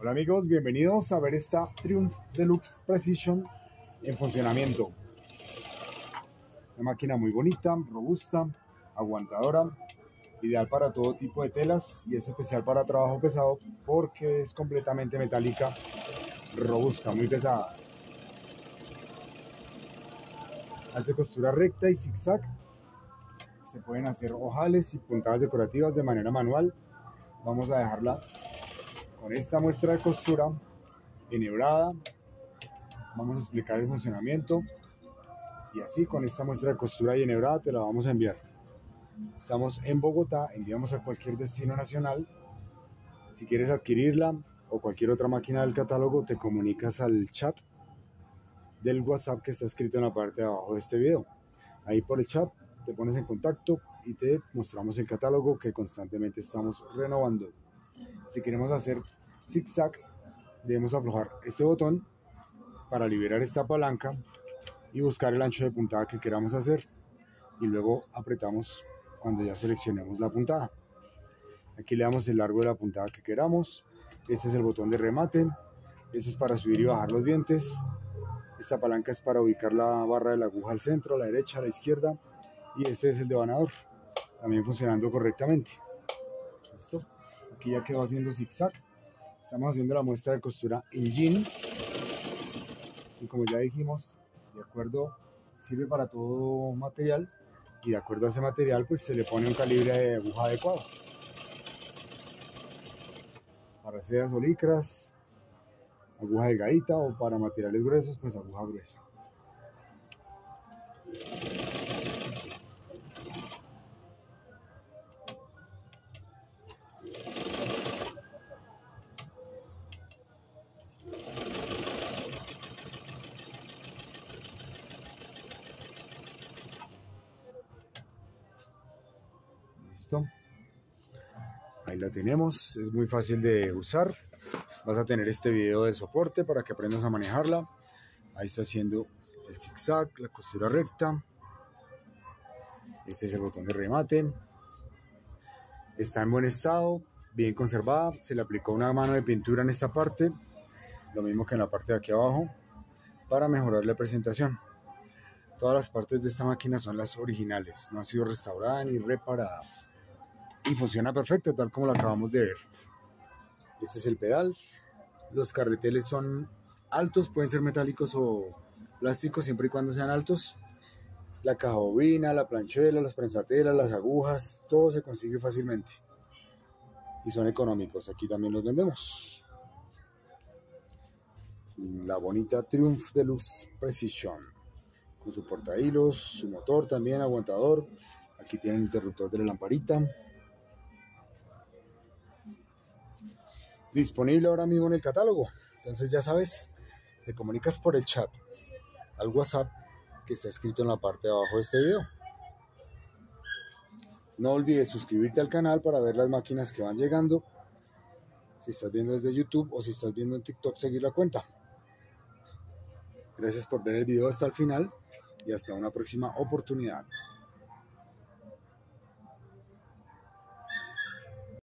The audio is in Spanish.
Hola amigos, bienvenidos a ver esta Triumph Deluxe Precision en funcionamiento. Una máquina muy bonita, robusta, aguantadora, ideal para todo tipo de telas y es especial para trabajo pesado porque es completamente metálica, robusta, muy pesada. Hace costura recta y zigzag. Se pueden hacer ojales y puntadas decorativas de manera manual. Vamos a dejarla con esta muestra de costura enhebrada vamos a explicar el funcionamiento. Y así con esta muestra de costura y enhebrada te la vamos a enviar. Estamos en Bogotá enviamos a cualquier destino nacional. Si quieres adquirirla o cualquier otra máquina del catálogo te comunicas al chat del whatsapp que está escrito en la parte de abajo de este video. Ahí por el chat te pones en contacto y te mostramos el catálogo que constantemente estamos renovando. Si queremos hacer zigzag, debemos aflojar este botón para liberar esta palanca y buscar el ancho de puntada que queramos hacer y luego apretamos cuando ya seleccionemos la puntada. Aquí le damos el largo de la puntada que queramos. Este es el botón de remate. Eso es para subir y bajar los dientes. Esta palanca es para ubicar la barra de la aguja al centro, a la derecha, a la izquierda. Y este es el devanador, también funcionando correctamente. ¿Listo? aquí ya quedó haciendo zigzag estamos haciendo la muestra de costura en jean. Y como ya dijimos de acuerdo sirve para todo material. Y de acuerdo a ese material pues se le pone un calibre de aguja adecuado. Para sedas o licras aguja delgadita o para materiales gruesos pues aguja gruesa Ahí la tenemos, es muy fácil de usar. Vas a tener este video de soporte para que aprendas a manejarla. Ahí está haciendo el zigzag, la costura recta. Este es el botón de remate. Está en buen estado, bien conservada. Se le aplicó una mano de pintura en esta parte, lo mismo que en la parte de aquí abajo, para mejorar la presentación. Todas las partes de esta máquina son las originales, no ha sido restaurada ni reparada y funciona perfecto tal como lo acabamos de ver. Este es el pedal. Los carreteles son altos, pueden ser metálicos o plásticos siempre y cuando sean altos. La caja bobina, la planchuela, las prensatelas, las agujas, todo se consigue fácilmente. Y son económicos, aquí también los vendemos. La bonita Triumph Deluxe Precision, con su porta hilos, su motor también, aguantador. Aquí tiene el interruptor de la lamparita. Disponible ahora mismo en el catálogo. Entonces ya sabes, te comunicas por el chat al WhatsApp que está escrito en la parte de abajo de este video. No olvides suscribirte al canal para ver las máquinas que van llegando. Si estás viendo desde YouTube o si estás viendo en TikTok, seguir la cuenta. Gracias por ver el video hasta el final y hasta una próxima oportunidad.